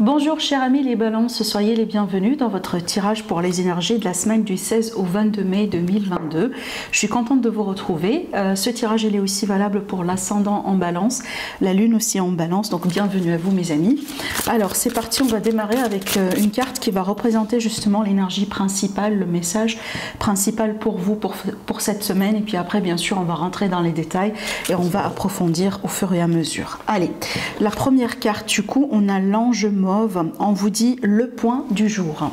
Bonjour chers amis les balances, soyez les bienvenus dans votre tirage pour les énergies de la semaine du 16 au 22 mai 2022. Je suis contente de vous retrouver. Euh, ce tirage il est aussi valable pour l'ascendant en balance, la lune aussi en balance, donc bienvenue à vous mes amis. Alors c'est parti, on va démarrer avec euh, une carte qui va représenter justement l'énergie principale, le message principal pour vous pour, cette semaine. Et puis après bien sûr on va rentrer dans les détails et on va approfondir au fur et à mesure. Allez, la première carte du coup on a l'ange on vous dit le point du jour.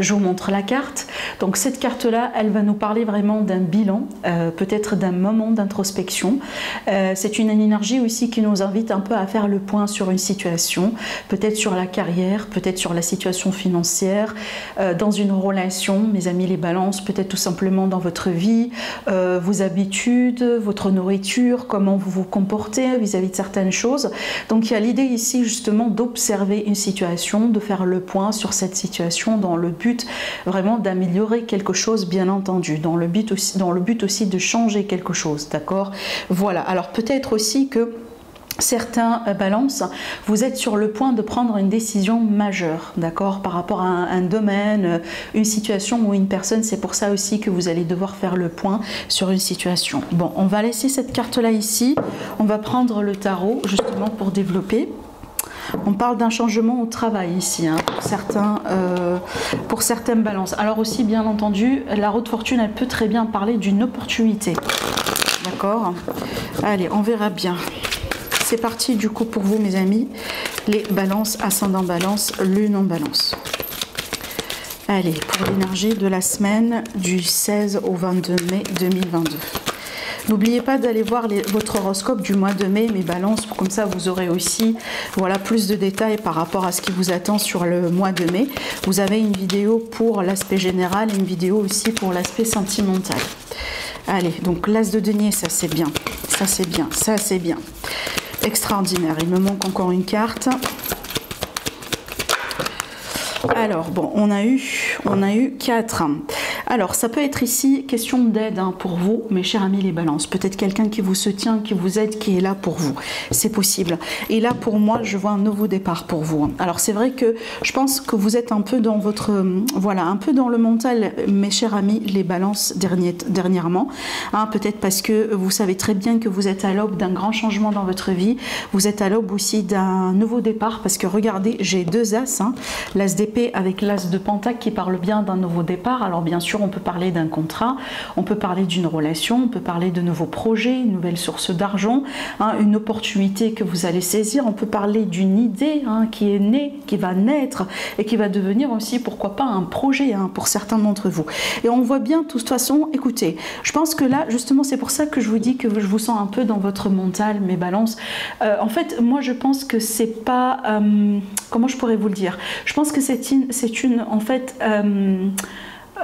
Je vous montre la carte. Donc cette carte-là, elle va nous parler vraiment d'un bilan, euh, peut-être d'un moment d'introspection. Euh, c'est une énergie aussi qui nous invite un peu à faire le point sur une situation, peut-être sur la carrière, peut-être sur la situation financière, euh, dans une relation, mes amis les balances, peut-être tout simplement dans votre vie, vos habitudes, votre nourriture, comment vous vous comportez vis-à-vis -vis de certaines choses. Donc il y a l'idée ici justement d'observer une situation, de faire le point sur cette situation dans le but vraiment d'améliorer quelque chose, bien entendu, dans le but aussi, dans le but aussi de changer quelque chose, d'accord? Voilà, alors peut-être aussi que certains euh, balances, vous êtes sur le point de prendre une décision majeure, d'accord, par rapport à un, domaine, euh, une situation ou une personne. C'est pour ça aussi que vous allez devoir faire le point sur une situation. Bon, on va laisser cette carte-là ici. On va prendre le tarot justement pour développer. On parle d'un changement au travail ici, hein, euh, pour certaines balances. Alors aussi, bien entendu, la route fortune, elle peut très bien parler d'une opportunité. D'accord Allez, on verra bien. C'est parti du coup pour vous, mes amis. Les balances, ascendant balance, lune en balance. Allez, pour l'énergie de la semaine du 16 au 22 mai 2022. N'oubliez pas d'aller voir votre horoscope du mois de mai, mes balances, comme ça vous aurez aussi voilà, plus de détails par rapport à ce qui vous attend sur le mois de mai. Vous avez une vidéo pour l'aspect général une vidéo aussi pour l'aspect sentimental. Allez, donc l'as de denier, ça c'est bien, ça c'est bien, ça c'est bien. Extraordinaire, il me manque encore une carte. Alors, bon, on a eu, on a eu 4. Alors, ça peut être ici question d'aide hein, pour vous, mes chers amis les balances. Peut-être quelqu'un qui vous soutient, qui vous aide, qui est là pour vous. C'est possible. Et là, pour moi, je vois un nouveau départ pour vous. Alors, c'est vrai que je pense que vous êtes un peu dans votre... Euh, voilà, un peu dans le mental, mes chers amis les balances dernièrement. Hein, peut-être parce que vous savez très bien que vous êtes à l'aube d'un grand changement dans votre vie. Vous êtes à l'aube aussi d'un nouveau départ parce que regardez, j'ai deux as. Hein, l'as d'épée avec l'as de pentacle qui parle bien d'un nouveau départ. Alors, bien sûr, on peut parler d'un contrat, on peut parler d'une relation, on peut parler de nouveaux projets, une nouvelle source d'argent, hein, une opportunité que vous allez saisir, on peut parler d'une idée hein, qui est née, qui va naître et qui va devenir aussi, pourquoi pas, un projet hein, pour certains d'entre vous. Et on voit bien, de toute façon, écoutez, je pense que là, justement, c'est pour ça que je vous dis que je vous sens un peu dans votre mental, mes balances. Euh, en fait, moi, je pense que c'est pas... Euh, comment je pourrais vous le dire? Je pense que c'est une, une, en fait... Euh,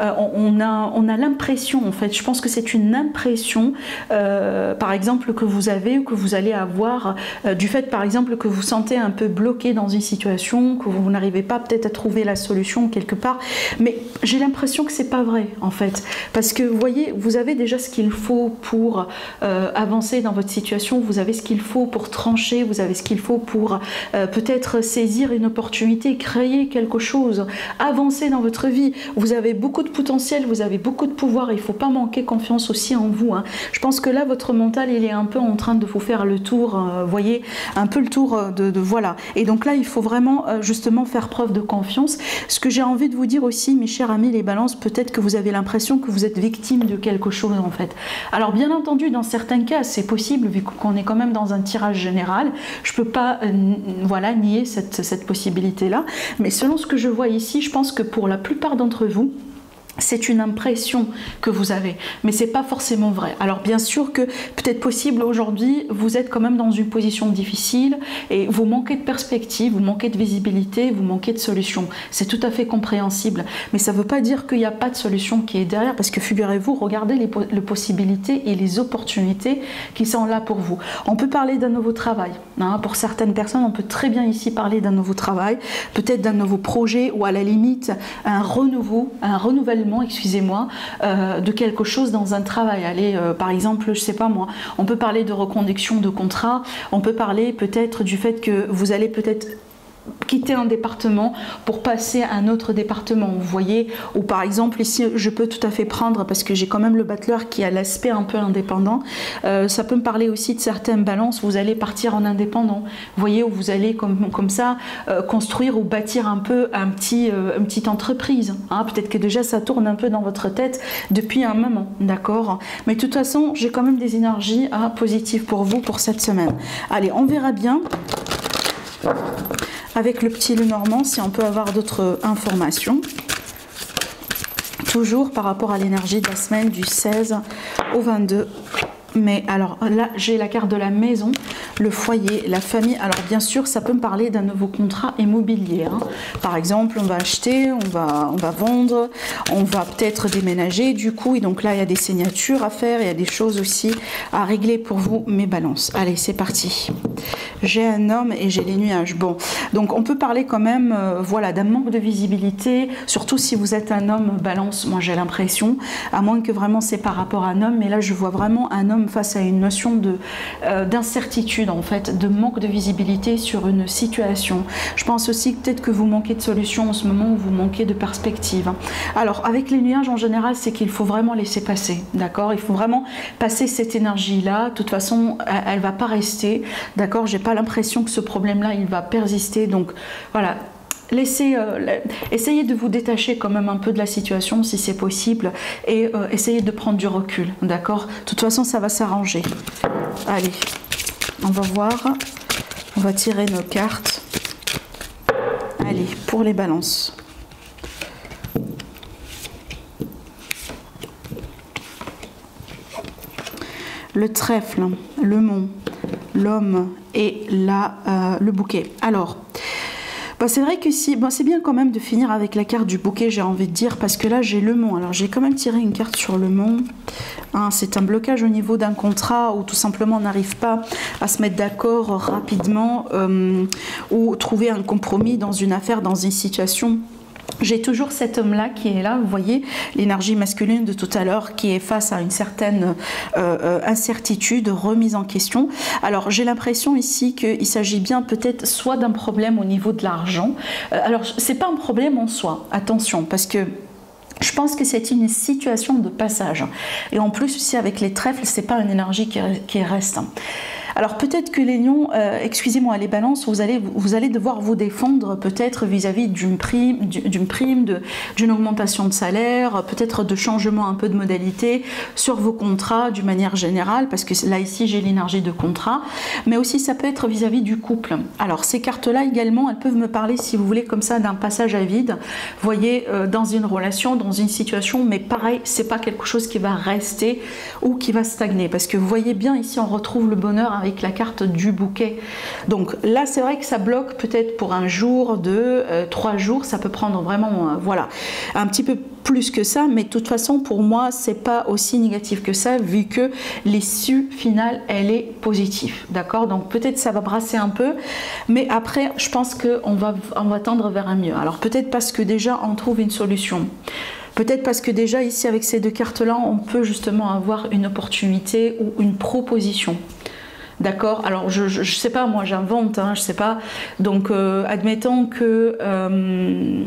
euh, on a, on a l'impression, en fait, je pense que c'est une impression, euh, par exemple, que vous avez ou que vous allez avoir euh, du fait, par exemple, que vous sentez un peu bloqué dans une situation, que vous n'arrivez pas peut-être à trouver la solution quelque part. Mais j'ai l'impression que c'est pas vrai, en fait, parce que vous voyez, vous avez déjà ce qu'il faut pour avancer dans votre situation, vous avez ce qu'il faut pour trancher, vous avez ce qu'il faut pour peut-être saisir une opportunité, créer quelque chose, avancer dans votre vie. Vous avez beaucoup potentiel, vous avez beaucoup de pouvoir, il ne faut pas manquer confiance aussi en vous. Hein. Je pense que là, votre mental, il est un peu en train de vous faire le tour, euh, voyez, un peu le tour euh, de, voilà. Et donc là, il faut vraiment euh, justement faire preuve de confiance. Ce que j'ai envie de vous dire aussi, mes chers amis, les balances, peut-être que vous avez l'impression que vous êtes victime de quelque chose en fait. Alors bien entendu, dans certains cas, c'est possible, vu qu'on est quand même dans un tirage général. Je ne peux pas voilà, nier cette, cette possibilité-là. Mais selon ce que je vois ici, je pense que pour la plupart d'entre vous, c'est une impression que vous avez, mais c'est pas forcément vrai. Alors bien sûr que peut-être possible aujourd'hui, vous êtes quand même dans une position difficile et vous manquez de perspective, vous manquez de visibilité, vous manquez de solution. C'est tout à fait compréhensible, mais ça ne veut pas dire qu'il n'y a pas de solution qui est derrière, parce que figurez-vous, regardez les, possibilités et les opportunités qui sont là pour vous. On peut parler d'un nouveau travail. Hein. Pour certaines personnes, on peut très bien ici parler d'un nouveau travail, peut-être d'un nouveau projet ou à la limite un renouveau, un renouvellement excusez-moi, euh, de quelque chose dans un travail. Allez, euh, par exemple, je sais pas moi, on peut parler de reconduction de contrat, on peut parler peut-être du fait que vous allez peut-être quitter un département pour passer à un autre département. Vous voyez, ou par exemple ici, je peux tout à fait prendre parce que j'ai quand même le battleur qui a l'aspect un peu indépendant. Euh, ça peut me parler aussi de certaines balances. Vous allez partir en indépendant. Vous voyez, où vous allez comme, comme ça euh, construire ou bâtir un peu un petit, euh, une petite entreprise. Hein. Peut-être que déjà ça tourne un peu dans votre tête depuis un moment, d'accord Mais de toute façon, j'ai quand même des énergies hein, positives pour vous pour cette semaine. Allez, on verra bien avec le petit Lenormand si on peut avoir d'autres informations. Toujours par rapport à l'énergie de la semaine du 16 au 22 mais alors là, j'ai la carte de la maison, le foyer, la famille. Alors bien sûr, ça peut me parler d'un nouveau contrat immobilier. Hein. Par exemple, on va acheter, on va, on va vendre, on va peut-être déménager du coup. Et donc là, il y a des signatures à faire, il y a des choses aussi à régler pour vous, mes balances. Allez, c'est parti. J'ai un homme et j'ai les nuages. Bon, donc on peut parler quand même euh, voilà, d'un manque de visibilité, surtout si vous êtes un homme balance, moi j'ai l'impression, à moins que vraiment c'est par rapport à un homme, mais là je vois vraiment un homme face à une notion euh, d'incertitude, en fait, de manque de visibilité sur une situation. Je pense aussi peut-être que vous manquez de solutions en ce moment ou vous manquez de perspective. Alors, avec les nuages en général, c'est qu'il faut vraiment laisser passer, d'accord? Il faut vraiment passer cette énergie-là. De toute façon, elle, ne va pas rester, d'accord? J'ai pas l'impression que ce problème-là, il va persister. Donc, voilà, Laissez, euh, essayez de vous détacher quand même un peu de la situation si c'est possible et euh, essayez de prendre du recul, d'accord? De toute façon, ça va s'arranger. Allez, on va voir. On va tirer nos cartes. Allez, pour les balances. Le trèfle, le mont, l'homme et la, euh, le bouquet. Alors, bah, c'est vrai que si, c'est bien quand même de finir avec la carte du bouquet, j'ai envie de dire, parce que là j'ai le mont. Alors j'ai quand même tiré une carte sur le mont. Hein, c'est un blocage au niveau d'un contrat où tout simplement on n'arrive pas à se mettre d'accord rapidement euh, ou trouver un compromis dans une affaire, dans une situation j'ai toujours cet homme-là qui est là, vous voyez, l'énergie masculine de tout à l'heure qui est face à une certaine euh, euh, incertitude, remise en question. Alors j'ai l'impression ici qu'il s'agit bien peut-être soit d'un problème au niveau de l'argent. Euh, alors c'est pas un problème en soi, attention, parce que je pense que c'est une situation de passage. Et en plus, aussi avec les trèfles, c'est pas une énergie qui, qui reste. Alors peut-être que les lions, euh, excusez-moi, les balances, vous allez, devoir vous défendre peut-être vis-à-vis d'une prime, d'une prime, d'une augmentation de salaire, peut-être de changement un peu de modalité sur vos contrats d'une manière générale, parce que là ici j'ai l'énergie de contrat, mais aussi ça peut être vis-à-vis du couple. Alors ces cartes-là également, elles peuvent me parler, si vous voulez, comme ça, d'un passage à vide. Voyez, euh, dans une relation, dans une situation, mais pareil, c'est pas quelque chose qui va rester ou qui va stagner, parce que vous voyez bien ici, on retrouve le bonheur avec la carte du bouquet. Donc là, c'est vrai que ça bloque peut-être pour un jour, deux, euh, trois jours. Ça peut prendre vraiment, euh, voilà, un petit peu plus que ça. Mais de toute façon, pour moi, c'est pas aussi négatif que ça, vu que l'issue finale, elle est positive. D'accord? Donc peut-être ça va brasser un peu, mais après, je pense qu'on va, on va tendre vers un mieux. Alors peut-être parce que déjà, on trouve une solution. Peut-être parce que déjà ici avec ces deux cartes-là, on peut justement avoir une opportunité ou une proposition. D'accord Alors, je ne sais pas, moi j'invente, hein, je sais pas. Donc, euh, admettons que euh,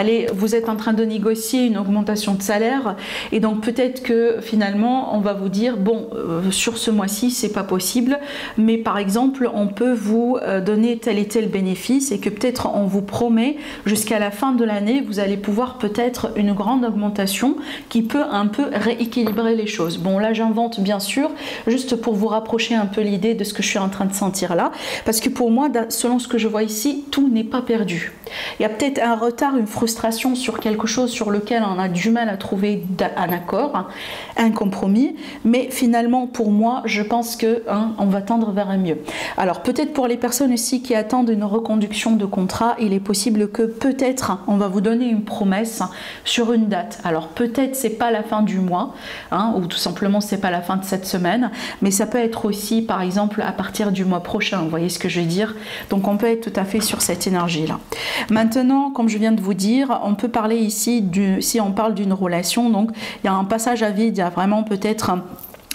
allez, vous êtes en train de négocier une augmentation de salaire et donc peut-être que finalement on va vous dire bon euh, sur ce mois-ci c'est pas possible mais par exemple on peut vous euh, donner tel et tel bénéfice et que peut-être on vous promet jusqu'à la fin de l'année vous allez pouvoir peut-être une grande augmentation qui peut un peu rééquilibrer les choses. Bon là j'invente bien sûr juste pour vous rapprocher un peu l'idée de ce que je suis en train de sentir là parce que pour moi selon ce que je vois ici tout n'est pas perdu. Il y a peut-être un retard, une frustration sur quelque chose sur lequel on a du mal à trouver un accord, un compromis, mais finalement pour moi je pense que hein, on va tendre vers un mieux. Alors peut-être pour les personnes aussi qui attendent une reconduction de contrat, il est possible que peut-être on va vous donner une promesse sur une date. Alors peut-être c'est pas la fin du mois, hein, ou tout simplement c'est pas la fin de cette semaine, mais ça peut être aussi par exemple à partir du mois prochain. Vous voyez ce que je veux dire? Donc on peut être tout à fait sur cette énergie là. Maintenant, comme je viens de vous dire on peut parler ici, si on parle d'une relation, donc il y a un passage à vide, il y a vraiment peut-être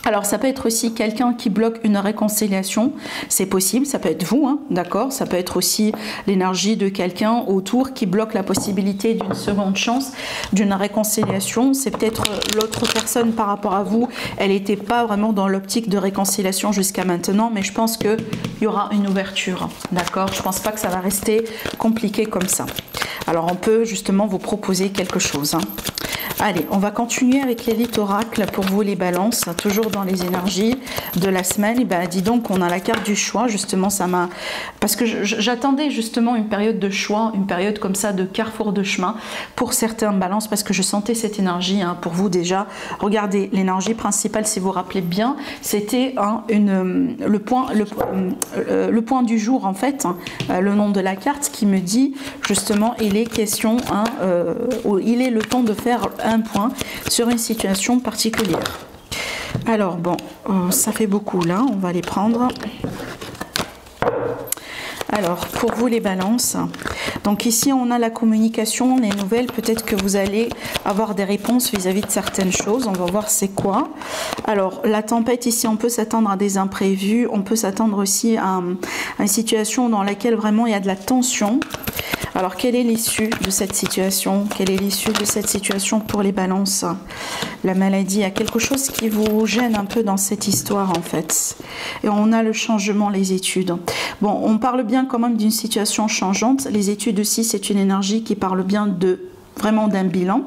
Alors ça peut être aussi quelqu'un qui bloque une réconciliation, c'est possible, ça peut être vous, hein, d'accord Ça peut être aussi l'énergie de quelqu'un autour qui bloque la possibilité d'une seconde chance, d'une réconciliation. C'est peut-être l'autre personne par rapport à vous, elle n'était pas vraiment dans l'optique de réconciliation jusqu'à maintenant, mais je pense qu'il y aura une ouverture, d'accord Je pense pas que ça va rester compliqué comme ça. Alors on peut justement vous proposer quelque chose. Hein. Allez, on va continuer avec l'élite oracle pour vous les balances, toujours dans les énergies de la semaine. Eh ben, dis donc, on a la carte du choix, justement, ça m'a. Parce que j'attendais justement une période de choix, une période comme ça de carrefour de chemin pour certains balances, parce que je sentais cette énergie hein, pour vous déjà. Regardez, l'énergie principale, si vous vous rappelez bien, c'était une, le, point, le, euh, le, point du jour, en fait, hein, euh, le nom de la carte qui me dit justement, il est question, hein, euh, il est le temps de faire un point sur une situation particulière. Alors bon, euh, ça fait beaucoup là, on va les prendre. Alors, pour vous les balances, donc ici on a la communication, les nouvelles, peut-être que vous allez avoir des réponses vis-à-vis de certaines choses, on va voir c'est quoi. Alors, la tempête ici, on peut s'attendre à des imprévus, on peut s'attendre aussi à, à, une situation dans laquelle vraiment il y a de la tension. Alors, quelle est l'issue de cette situation? Quelle est l'issue de cette situation pour les balances? La maladie, il y a quelque chose qui vous gêne un peu dans cette histoire, en fait. Et on a le changement, les études. Bon, on parle bien quand même d'une situation changeante. Les études aussi, c'est une énergie qui parle bien de vraiment d'un bilan.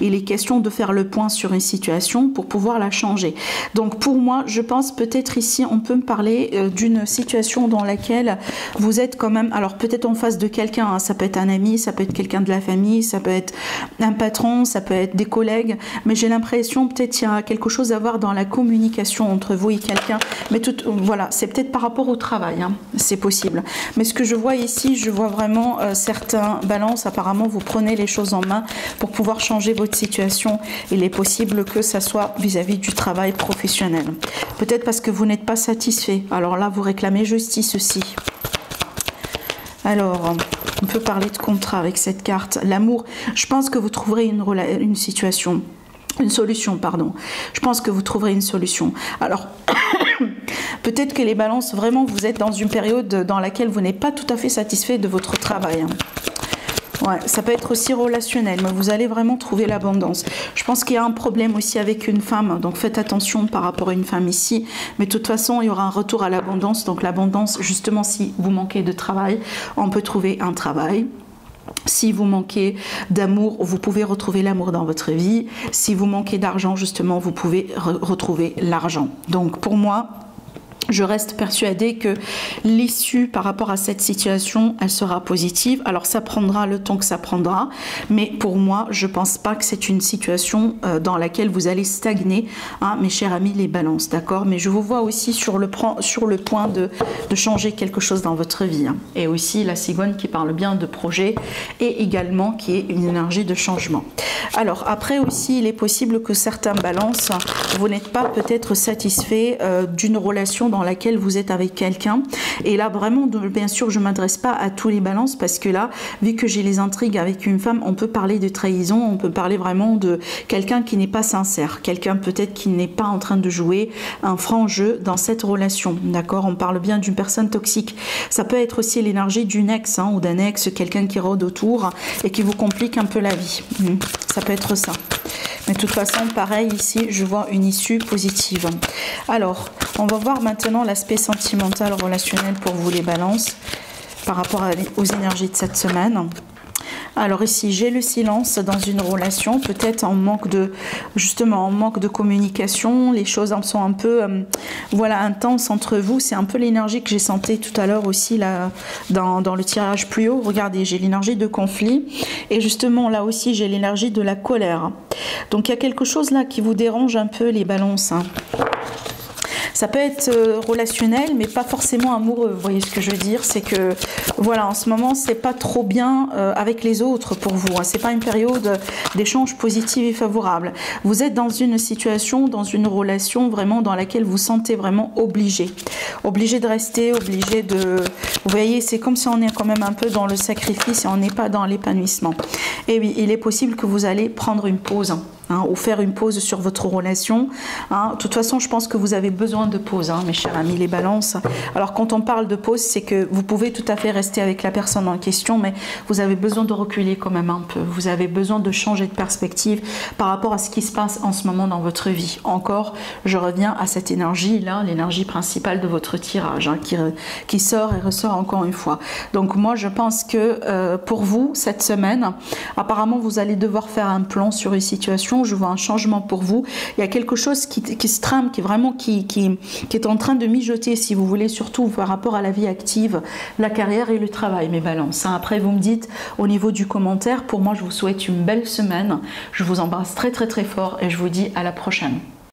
Il est question de faire le point sur une situation pour pouvoir la changer. Donc pour moi, je pense peut-être ici, on peut me parler euh, d'une situation dans laquelle vous êtes quand même, alors peut-être en face de quelqu'un, hein. ça peut être un ami, ça peut être quelqu'un de la famille, ça peut être un patron, ça peut être des collègues, mais j'ai l'impression peut-être il y a quelque chose à voir dans la communication entre vous et quelqu'un. Mais tout, voilà, c'est peut-être par rapport au travail, hein. c'est possible. Mais ce que je vois ici, je vois vraiment euh, certains balances. Apparemment, vous prenez les choses en main pour pouvoir changer votre situation. Il est possible que ça soit vis-à-vis du travail professionnel. Peut-être parce que vous n'êtes pas satisfait. Alors là, vous réclamez justice aussi. Alors, on peut parler de contrat avec cette carte. L'amour, je pense que vous trouverez une, situation, une solution, pardon. Je pense que vous trouverez une solution. Alors, peut-être que les balances, vraiment, vous êtes dans une période dans laquelle vous n'êtes pas tout à fait satisfait de votre travail. Ouais, ça peut être aussi relationnel, mais vous allez vraiment trouver l'abondance. Je pense qu'il y a un problème aussi avec une femme, donc faites attention par rapport à une femme ici. Mais de toute façon, il y aura un retour à l'abondance. Donc l'abondance, justement, si vous manquez de travail, on peut trouver un travail. Si vous manquez d'amour, vous pouvez retrouver l'amour dans votre vie. Si vous manquez d'argent, justement, vous pouvez retrouver l'argent. Donc pour moi, je reste persuadée que l'issue par rapport à cette situation, elle sera positive. Alors ça prendra le temps que ça prendra, mais pour moi, je pense pas que c'est une situation euh, dans laquelle vous allez stagner, hein, mes chers amis les balances, d'accord? Mais je vous vois aussi sur le, point de, changer quelque chose dans votre vie. Hein. Et aussi la cigogne qui parle bien de projet et également qui est une énergie de changement. Alors après aussi, il est possible que certains balances, vous n'êtes pas peut-être satisfait euh, d'une relation dans laquelle vous êtes avec quelqu'un. Et là, vraiment, bien sûr, je m'adresse pas à tous les balances parce que là, vu que j'ai les intrigues avec une femme, on peut parler de trahison, on peut parler vraiment de quelqu'un qui n'est pas sincère, quelqu'un peut-être qui n'est pas en train de jouer un franc jeu dans cette relation. D'accord? On parle bien d'une personne toxique. Ça peut être aussi l'énergie d'une ex hein, ou d'un ex, quelqu'un qui rôde autour et qui vous complique un peu la vie. Hmm. Ça peut être ça. Mais de toute façon, pareil, ici, je vois une issue positive. Alors, on va voir maintenant l'aspect sentimental relationnel pour vous les balances par rapport aux énergies de cette semaine. Alors ici, j'ai le silence dans une relation, peut-être en manque de justement de communication, les choses sont un peu euh, voilà intenses entre vous. C'est un peu l'énergie que j'ai senti tout à l'heure aussi là dans, dans, le tirage plus haut. Regardez, j'ai l'énergie de conflit et justement là aussi j'ai l'énergie de la colère. Donc il y a quelque chose là qui vous dérange un peu les balances. Hein. Ça peut être euh, relationnel, mais pas forcément amoureux. Vous voyez ce que je veux dire C'est que, voilà, en ce moment, c'est pas trop bien euh, avec les autres pour vous. Hein. C'est pas une période d'échange positif et favorable. Vous êtes dans une situation, dans une relation vraiment dans laquelle vous sentez vraiment obligé. Obligé de rester, obligé de. Vous voyez, c'est comme si on est quand même un peu dans le sacrifice et on n'est pas dans l'épanouissement. Et oui, il est possible que vous allez prendre une pause. Hein, ou faire une pause sur votre relation. Hein. De toute façon, je pense que vous avez besoin de pause, hein, mes chers amis les balances. Alors quand on parle de pause, c'est que vous pouvez tout à fait rester avec la personne en question, mais vous avez besoin de reculer quand même un peu. Vous avez besoin de changer de perspective par rapport à ce qui se passe en ce moment dans votre vie. Encore, je reviens à cette énergie-là, l'énergie principale de votre tirage, qui, qui, sort et ressort encore une fois. Donc moi, je pense que euh, pour vous, cette semaine, apparemment, vous allez devoir faire un plan sur une situation je vois un changement pour vous. Il y a quelque chose qui, se trame, qui est vraiment qui, qui, est en train de mijoter, si vous voulez, surtout par rapport à la vie active, la carrière et le travail, mes balances. Hein. Après, vous me dites au niveau du commentaire, pour moi, je vous souhaite une belle semaine. Je vous embrasse très très très fort et je vous dis à la prochaine.